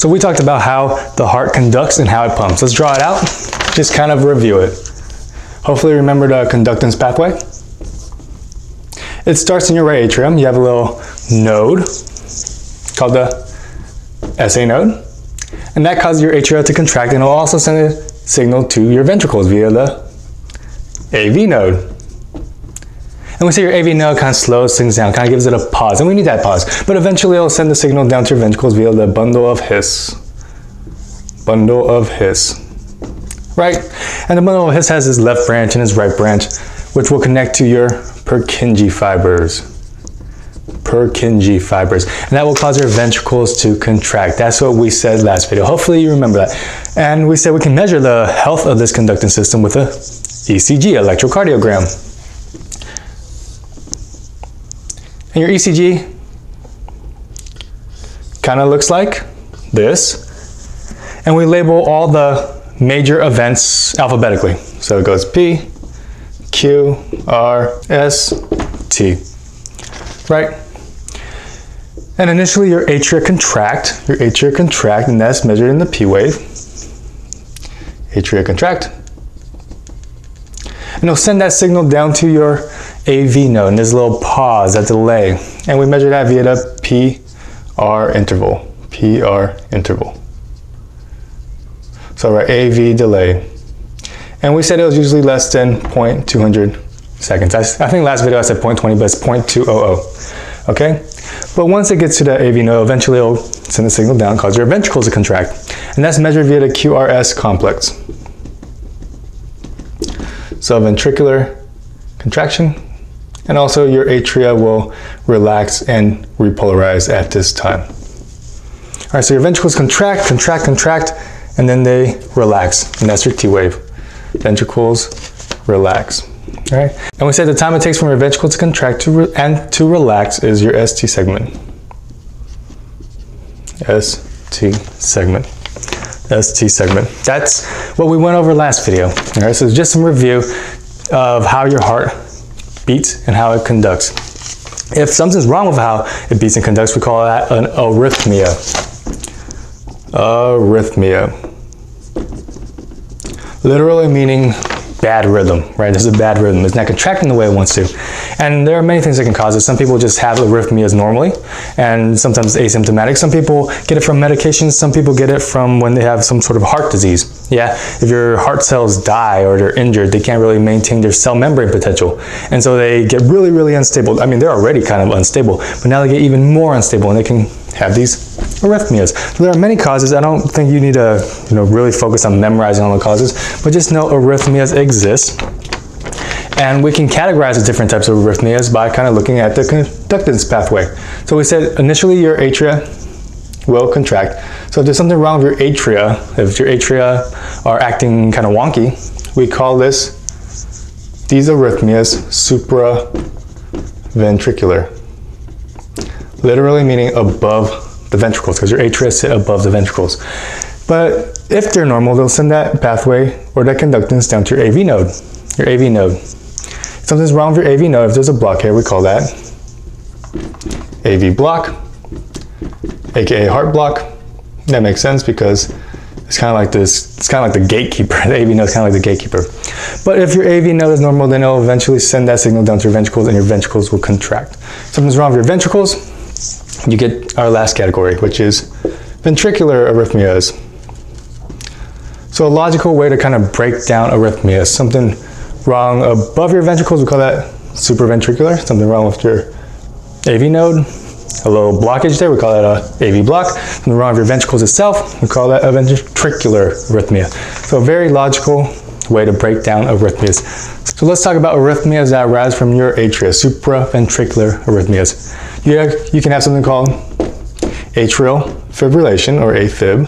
So we talked about how the heart conducts and how it pumps. Let's draw it out, just kind of review it. Hopefully remember the uh, conductance pathway. It starts in your right atrium. You have a little node called the SA node. And that causes your atria to contract and it'll also send a signal to your ventricles via the AV node. And we say your AV node kind of slows things down, kind of gives it a pause, and we need that pause. But eventually it'll send the signal down to your ventricles via the bundle of His. Bundle of His. Right? And the bundle of His has its left branch and its right branch, which will connect to your Purkinje fibers. Purkinje fibers. And that will cause your ventricles to contract. That's what we said last video. Hopefully you remember that. And we said we can measure the health of this conducting system with a ECG, electrocardiogram. And your ECG kind of looks like this. And we label all the major events alphabetically. So it goes P, Q, R, S, T. Right? And initially your atria contract, your atria contract, and that's measured in the P wave. Atria contract. And it'll send that signal down to your AV node, and there's a little pause, that delay. And we measure that via the PR interval. PR interval. So our AV delay. And we said it was usually less than 0.200 seconds. I, I think last video I said 0.20, but it's 0.200. Okay? But once it gets to the AV node, eventually it'll send the signal down, cause your ventricles to contract. And that's measured via the QRS complex. So ventricular contraction, and also your atria will relax and repolarize at this time. All right, so your ventricles contract, contract, contract, and then they relax, and that's your T wave. Ventricles relax. All right, and we said the time it takes from your ventricle to contract to and to relax is your ST segment. ST segment. ST segment. That's what we went over last video. All right, so just some review of how your heart beats and how it conducts. If something's wrong with how it beats and conducts, we call that an arrhythmia. Arrhythmia. Literally meaning bad rhythm, right? This is a bad rhythm. It's not contracting the way it wants to. And there are many things that can cause it. Some people just have arrhythmias normally, and sometimes asymptomatic. Some people get it from medications. Some people get it from when they have some sort of heart disease. Yeah, if your heart cells die or they're injured, they can't really maintain their cell membrane potential. And so they get really, really unstable. I mean, they're already kind of unstable, but now they get even more unstable and they can have these arrhythmias. There are many causes. I don't think you need to you know, really focus on memorizing all the causes, but just know arrhythmias exist. And we can categorize the different types of arrhythmias by kind of looking at the conductance pathway. So we said initially your atria will contract. So if there's something wrong with your atria, if your atria are acting kind of wonky, we call this, these arrhythmias, supraventricular literally meaning above the ventricles because your atria sit above the ventricles. But if they're normal, they'll send that pathway or that conductance down to your AV node, your AV node. If something's wrong with your AV node, if there's a block here, we call that AV block, aka heart block. That makes sense because it's kind of like this, it's kind of like the gatekeeper. The AV node is kind of like the gatekeeper. But if your AV node is normal, then it'll eventually send that signal down to your ventricles and your ventricles will contract. Something's wrong with your ventricles, you get our last category, which is ventricular arrhythmias. So a logical way to kind of break down arrhythmias, something wrong above your ventricles, we call that supraventricular, something wrong with your AV node, a little blockage there, we call that a AV block. Something wrong with your ventricles itself, we call that a ventricular arrhythmia. So a very logical way to break down arrhythmias. So let's talk about arrhythmias that arise from your atria, supraventricular arrhythmias. You, have, you can have something called atrial fibrillation or AFib.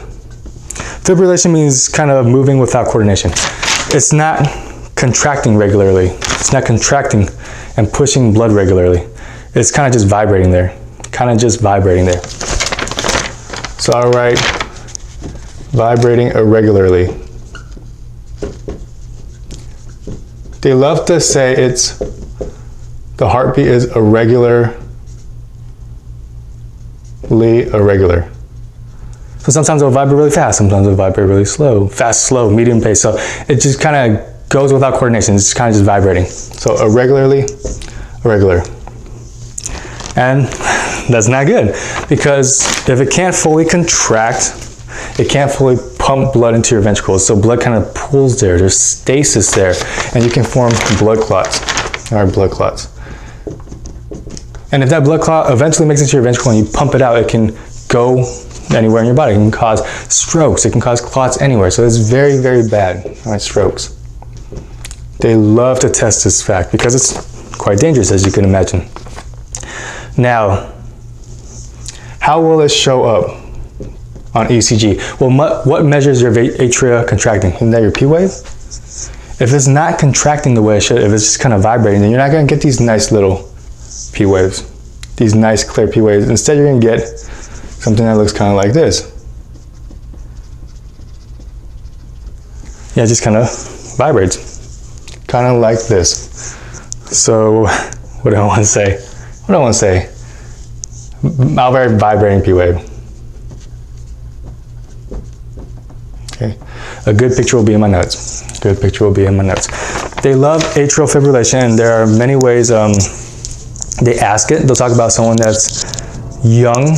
Fibrillation means kind of moving without coordination. It's not contracting regularly. It's not contracting and pushing blood regularly. It's kind of just vibrating there. Kind of just vibrating there. So I'll write vibrating irregularly. They love to say it's the heartbeat is irregular irregular. So sometimes it'll vibrate really fast, sometimes it'll vibrate really slow, fast, slow, medium pace. So it just kind of goes without coordination. It's kind of just vibrating. So irregularly, irregular. And that's not good because if it can't fully contract, it can't fully pump blood into your ventricles. So blood kind of pools there, there's stasis there, and you can form blood clots, or blood clots. And if that blood clot eventually makes it to your ventricle and you pump it out, it can go anywhere in your body. It can cause strokes, it can cause clots anywhere. So it's very, very bad, all right, strokes. They love to test this fact because it's quite dangerous, as you can imagine. Now, how will it show up on ECG? Well, what measures your atria contracting? Isn't that your P wave? If it's not contracting the way it should, if it's just kind of vibrating, then you're not going to get these nice little P waves, these nice clear P waves. Instead, you're to get something that looks kind of like this. Yeah, it just kind of vibrates, kind of like this. So, what do I want to say? What do I want to say? Malware vibrating P wave. Okay, a good picture will be in my notes. Good picture will be in my notes. They love atrial fibrillation, and there are many ways um, they ask it. They'll talk about someone that's young.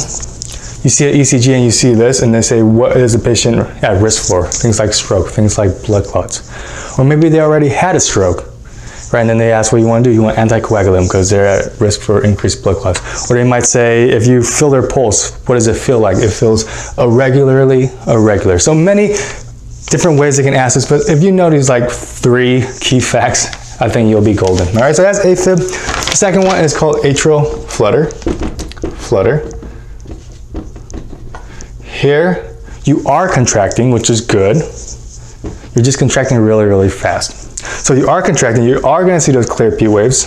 You see an ECG and you see this, and they say, what is the patient at risk for? Things like stroke, things like blood clots. Or maybe they already had a stroke, right? And then they ask what do you want to do. You want anticoagulant because they're at risk for increased blood clots. Or they might say, if you feel their pulse, what does it feel like? It feels irregularly irregular. So many different ways they can ask this, but if you these like three key facts, I think you'll be golden. All right, so that's AFib. The second one is called atrial flutter. Flutter. Here, you are contracting, which is good. You're just contracting really, really fast. So you are contracting, you are gonna see those clear P waves.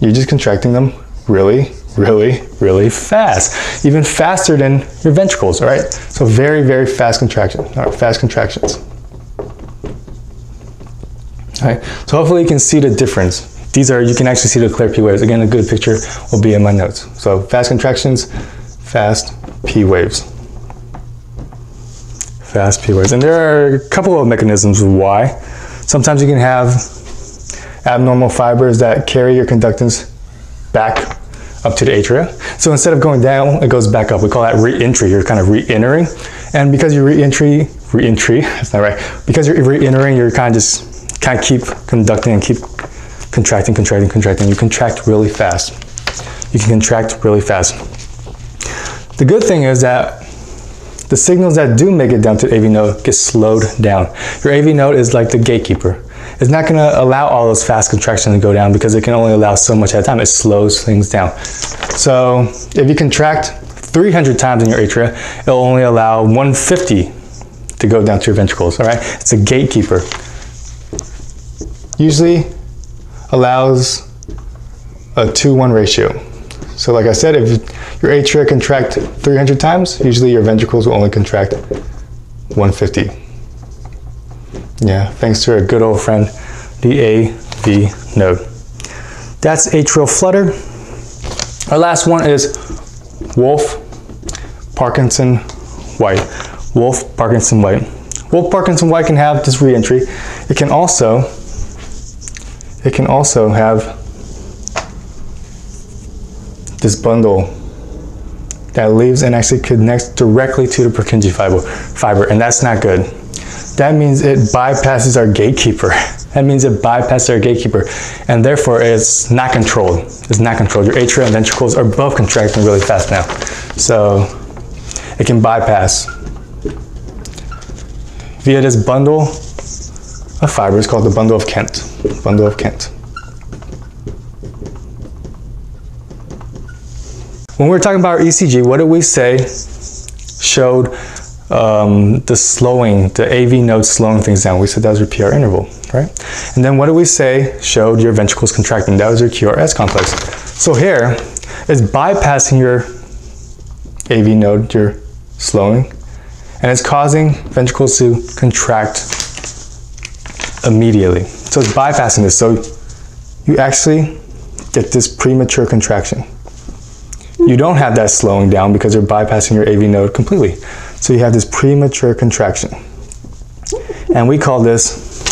You're just contracting them really, really, really fast. Even faster than your ventricles, all right? So very, very fast contraction, all right, fast contractions. Right, so hopefully you can see the difference. These are, you can actually see the clear P waves. Again, a good picture will be in my notes. So fast contractions, fast P waves. Fast P waves. And there are a couple of mechanisms why. Sometimes you can have abnormal fibers that carry your conductance back up to the atria. So instead of going down, it goes back up. We call that re-entry. You're kind of re-entering. And because you're re-entry, re-entry, that's not right. Because you're re-entering, you're kind of just of keep conducting and keep contracting, contracting, contracting. You contract really fast. You can contract really fast. The good thing is that the signals that do make it down to AV node get slowed down. Your AV node is like the gatekeeper. It's not going to allow all those fast contractions to go down because it can only allow so much at a time. It slows things down. So if you contract 300 times in your atria, it'll only allow 150 to go down to your ventricles, all right? It's a gatekeeper. Usually allows a 2-1 ratio. So like I said, if your atria contract 300 times, usually your ventricles will only contract 150. Yeah, thanks to our good old friend, the AV node. That's atrial flutter. Our last one is Wolff, Parkinson, White. Wolff, Parkinson, White. Wolff, Parkinson, White can have this reentry. It can also, it can also have this bundle that leaves and actually connects directly to the Purkinje fiber, fiber, and that's not good. That means it bypasses our gatekeeper. That means it bypasses our gatekeeper, and therefore it's not controlled. It's not controlled. Your atria and ventricles are both contracting really fast now. So it can bypass via this bundle of fibers called the bundle of Kent. Bundle of Kent. When we are talking about our ECG, what did we say showed um, the slowing, the AV node slowing things down? We said that was your PR interval, right? And then what did we say showed your ventricles contracting? That was your QRS complex. So here is bypassing your AV node, your slowing, and it's causing ventricles to contract immediately. So it's bypassing this. So you actually get this premature contraction you don't have that slowing down because you're bypassing your AV node completely. So you have this premature contraction. And we call this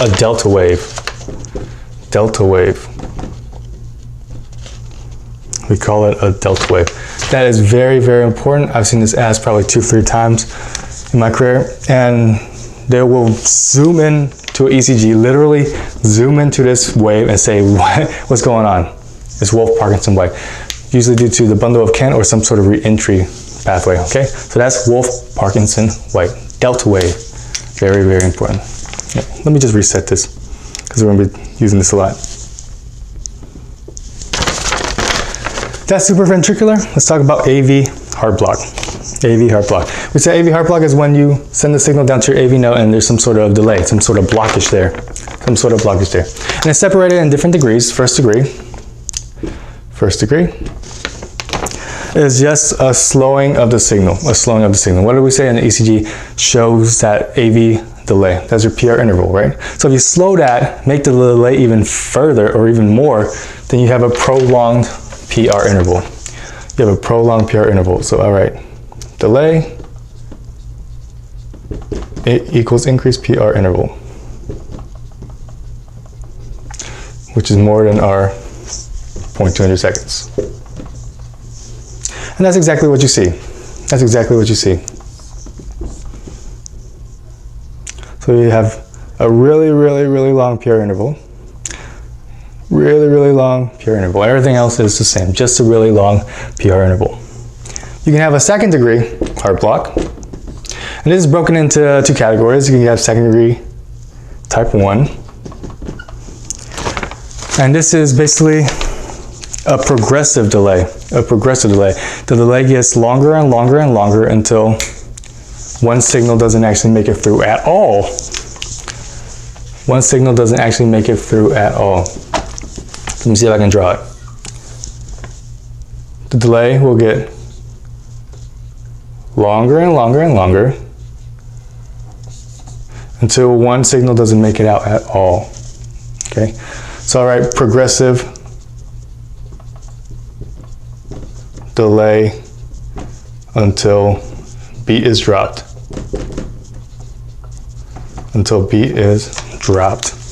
a delta wave. Delta wave. We call it a delta wave. That is very, very important. I've seen this asked probably two, three times in my career. And they will zoom in to an ECG, literally zoom into this wave and say, what, what's going on? It's Wolff Parkinson wave usually due to the bundle of Kent or some sort of re-entry pathway, okay? So that's Wolff Parkinson White, delta wave, very, very important. Yeah, let me just reset this because we're gonna be using this a lot. That's supraventricular. Let's talk about AV heart block. AV heart block. We say AV heart block is when you send the signal down to your AV node and there's some sort of delay, some sort of blockage there, some sort of blockage there. And it's separated in different degrees, first degree, first degree, is just a slowing of the signal, a slowing of the signal. What do we say in the ECG shows that AV delay? That's your PR interval, right? So if you slow that, make the delay even further or even more, then you have a prolonged PR interval. You have a prolonged PR interval. So all right, delay it equals increased PR interval, which is more than our 0.200 seconds. And that's exactly what you see. That's exactly what you see. So you have a really, really, really long PR interval. Really, really long PR interval. Everything else is the same, just a really long PR interval. You can have a second degree heart block. And this is broken into two categories. You can have second degree type 1. And this is basically a progressive delay, a progressive delay. The delay gets longer and longer and longer until one signal doesn't actually make it through at all. One signal doesn't actually make it through at all. Let me see if I can draw it. The delay will get longer and longer and longer until one signal doesn't make it out at all. Okay, so all right, progressive delay until beat is dropped. Until beat is dropped.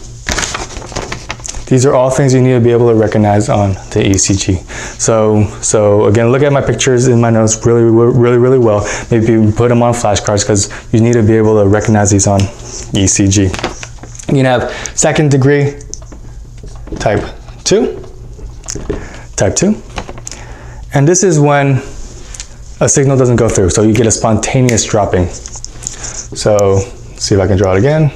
These are all things you need to be able to recognize on the ECG. So, so again, look at my pictures in my notes really, really, really well. Maybe put them on flashcards because you need to be able to recognize these on ECG. You can have second degree type 2, type 2, and this is when a signal doesn't go through. So you get a spontaneous dropping. So see if I can draw it again.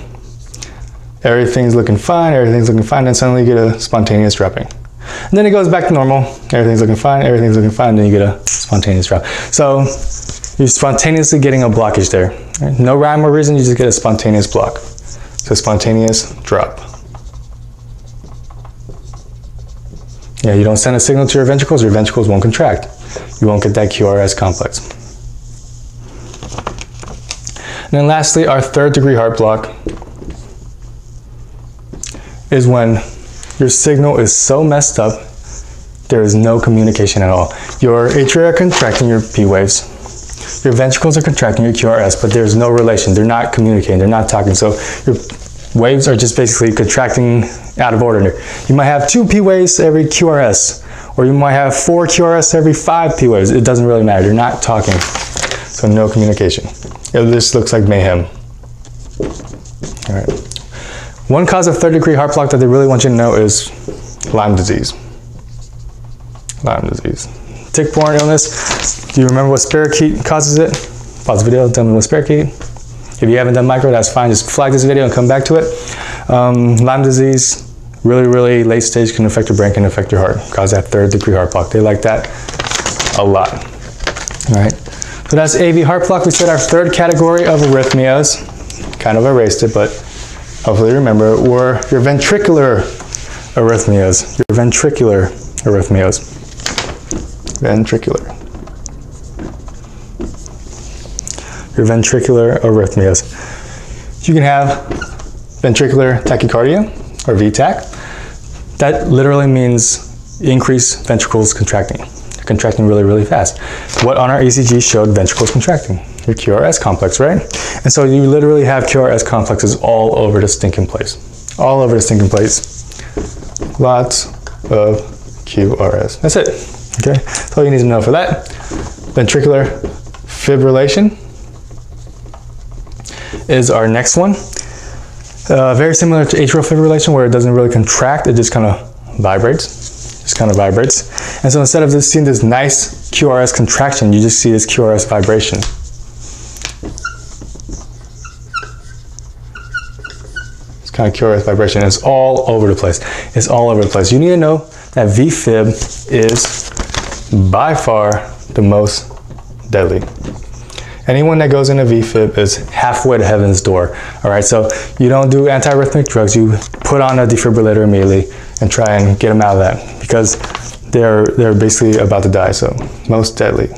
Everything's looking fine, everything's looking fine, and suddenly you get a spontaneous dropping. And then it goes back to normal. Everything's looking fine, everything's looking fine, and then you get a spontaneous drop. So you're spontaneously getting a blockage there. No rhyme or reason, you just get a spontaneous block. So spontaneous drop. Yeah, you don't send a signal to your ventricles, your ventricles won't contract. You won't get that QRS complex. And then lastly, our third degree heart block is when your signal is so messed up, there is no communication at all. Your atria are contracting your P waves, your ventricles are contracting your QRS, but there's no relation. They're not communicating, they're not talking. So your waves are just basically contracting out of order. You might have two P waves every QRS, or you might have four QRS every five P waves. It doesn't really matter. You're not talking. So no communication. This looks like mayhem. All right. One cause of third degree heart block that they really want you to know is Lyme disease. Lyme disease. Tick-borne illness. Do you remember what spirochete causes it? Pause the video, tell me what spirochete. If you haven't done micro, that's fine. Just flag this video and come back to it. Um, Lyme disease, really, really late stage can affect your brain, can affect your heart, cause that third degree heart block. They like that a lot. All right. So that's AV heart block. We said our third category of arrhythmias, kind of erased it, but hopefully remember, were your ventricular arrhythmias. Your ventricular arrhythmias. Ventricular. your ventricular arrhythmias. You can have ventricular tachycardia or VTach. That literally means increased ventricles contracting. contracting really, really fast. What on our ECG showed ventricles contracting? Your QRS complex, right? And so you literally have QRS complexes all over the stinking place. All over the stinking place. Lots of QRS. That's it. Okay, that's all you need to know for that. Ventricular fibrillation is our next one. Uh, very similar to atrial fibrillation where it doesn't really contract, it just kind of vibrates, just kind of vibrates. And so instead of just seeing this nice QRS contraction, you just see this QRS vibration. Of QRS vibration. It's all over the place. It's all over the place. You need to know that VFib is by far the most deadly. Anyone that goes into VFib is halfway to heaven's door. All right, so you don't do antiarrhythmic drugs. You put on a defibrillator immediately and try and get them out of that because they're they're basically about to die. So most deadly,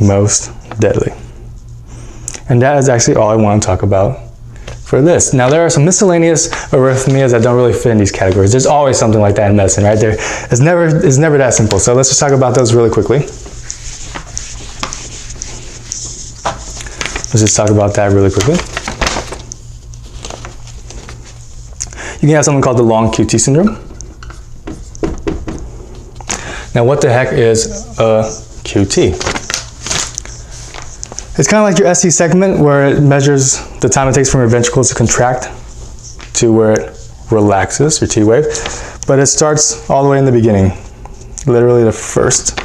most deadly, and that is actually all I want to talk about for this. Now there are some miscellaneous arrhythmias that don't really fit in these categories. There's always something like that in medicine, right? There, it's never it's never that simple. So let's just talk about those really quickly. Let's just talk about that really quickly. You can have something called the long QT syndrome. Now, what the heck is a QT? It's kind of like your ST segment where it measures the time it takes from your ventricles to contract to where it relaxes, your T wave. But it starts all the way in the beginning, literally the first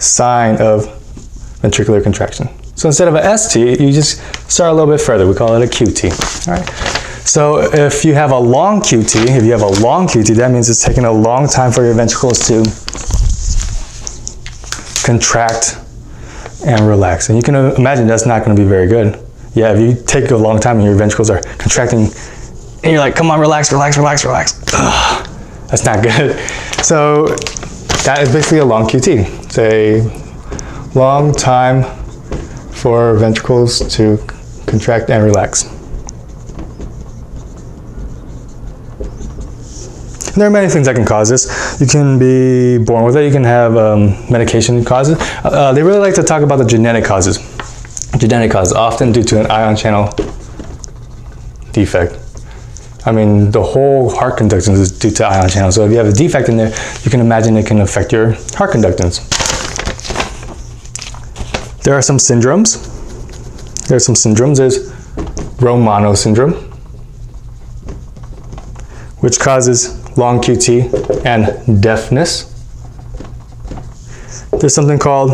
sign of ventricular contraction. So instead of a ST, you just start a little bit further. We call it a QT. All right. So if you have a long QT, if you have a long QT, that means it's taking a long time for your ventricles to contract and relax. And you can uh, imagine that's not going to be very good. Yeah, if you take a long time and your ventricles are contracting and you're like, come on, relax, relax, relax, relax. Ugh, that's not good. So that is basically a long QT. It's a long time for ventricles to contract and relax. There are many things that can cause this. You can be born with it. You can have um, medication causes. Uh, they really like to talk about the genetic causes. Genetic causes, often due to an ion channel defect. I mean, the whole heart conductance is due to ion channel. So if you have a defect in there, you can imagine it can affect your heart conductance. There are some syndromes. There are some syndromes. There's Romano syndrome, which causes long QT and deafness. There's something called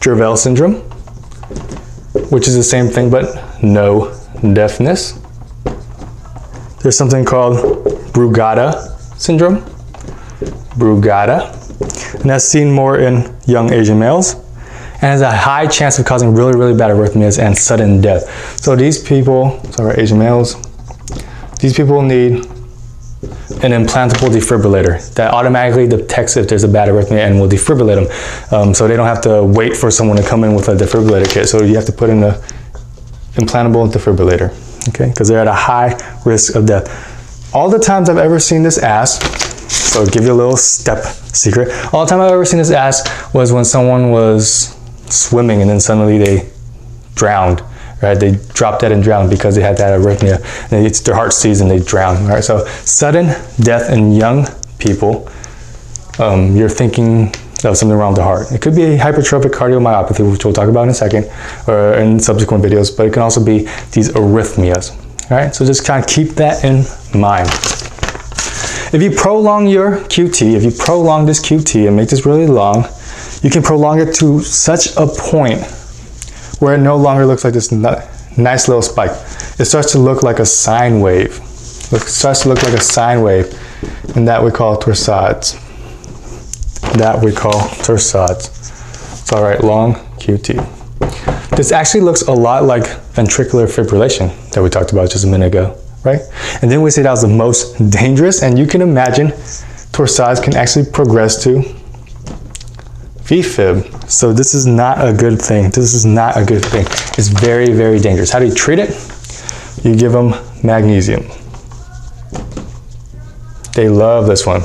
Dravet syndrome, which is the same thing but no deafness. There's something called Brugada syndrome, Brugada, and that's seen more in young Asian males and has a high chance of causing really, really bad arrhythmias and sudden death. So these people, sorry, Asian males, these people need an implantable defibrillator that automatically detects if there's a bad arrhythmia and will defibrillate them. Um, so they don't have to wait for someone to come in with a defibrillator kit. So you have to put in a implantable defibrillator, okay? Because they're at a high risk of death. All the times I've ever seen this ask, so I'll give you a little step secret. All the time I've ever seen this ask was when someone was swimming and then suddenly they drowned right? They dropped dead and drowned because they had that arrhythmia. And it's their heart seized and they drown, right? So sudden death in young people, um, you're thinking of something wrong with the heart. It could be a hypertrophic cardiomyopathy, which we'll talk about in a second, or in subsequent videos, but it can also be these arrhythmias, all right? So just kind of keep that in mind. If you prolong your QT, if you prolong this QT and make this really long, you can prolong it to such a point where it no longer looks like this nice little spike. It starts to look like a sine wave. It starts to look like a sine wave, and that we call torsades. That we call torsades. It's all right, long QT. This actually looks a lot like ventricular fibrillation that we talked about just a minute ago, right? And then we say that was the most dangerous, and you can imagine torsades can actually progress to VFib. So this is not a good thing. This is not a good thing. It's very, very dangerous. How do you treat it? You give them magnesium. They love this one.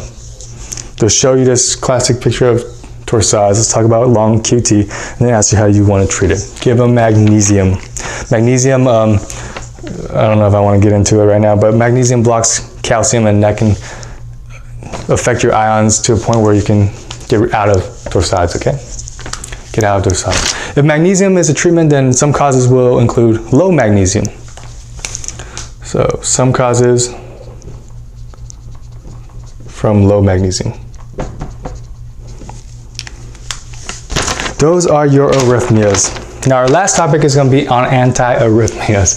They'll show you this classic picture of torsades. Let's talk about long QT, and then ask you how you want to treat it. Give them magnesium. Magnesium, um, I don't know if I want to get into it right now, but magnesium blocks calcium, and that can affect your ions to a point where you can get out of torsades. Okay, get out of torsades. If magnesium is a treatment, then some causes will include low magnesium. So some causes from low magnesium. Those are your arrhythmias. Now our last topic is going to be on antiarrhythmias.